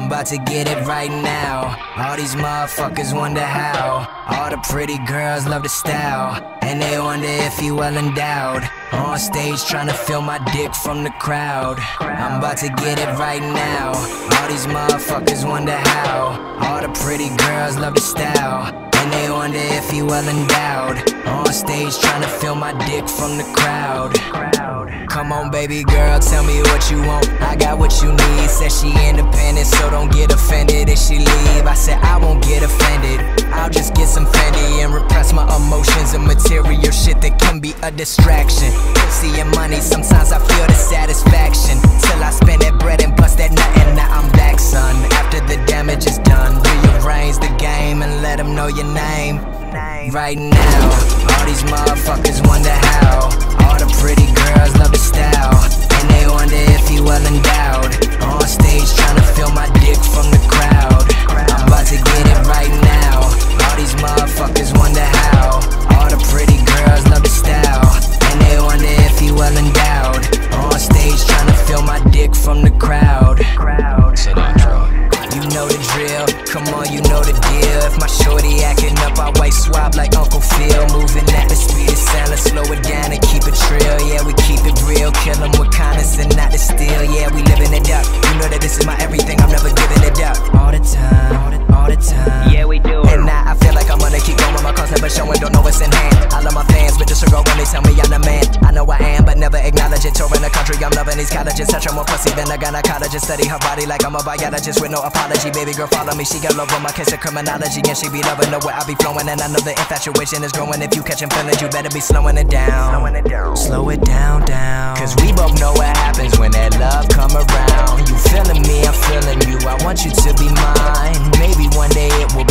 about to get it right now. All these motherfuckers wonder how. All the pretty girls love the style. And they wonder if you well endowed. On stage trying to fill my dick from the crowd. I'm about to get it right now. All these motherfuckers wonder how. All the pretty girls love the style. And they wonder if he well endowed. On stage trying to fill my dick from the crowd. Come on, baby girl, tell me what you want. I got what you need. Said she independent, so don't get offended if she leave. I said I won't get offended. I'll just get some Fendi and repress my emotions and material shit that can be a distraction. See and money, sometimes I feel the satisfaction till I spend that bread and bust that nut, and now I'm back, son. After the damage is done, rearrange the game and let them know your name. Right now, all these motherfuckers wonder how. All the pretty girls love the style, it real, kill 'em with kindness and not the steel. Yeah, we living it up. You know that this is my everything, I'm never giving it up. All the time, all the, all the time. Yeah, we do it. And now I feel like I'm gonna keep going. My cause never showing, don't know what's in hand. I love my fans, but disregard when they tell me I'm the man. I know I am, but never acknowledge it. Touring the country, I'm loving these colleges. Touch her more pussy than I got a gynecologist. Study her body like I'm a biologist with no apology. Baby girl, follow me. She got love on my kiss of criminology, and she be loving the way I be flowing. And I know the infatuation is growing. If you catching feelings, you better be slowing it down. Slowing it down slow it down, down. Cause we both know what happens when that love come around. You feeling me, I'm feeling you. I want you to be mine. Maybe one day it will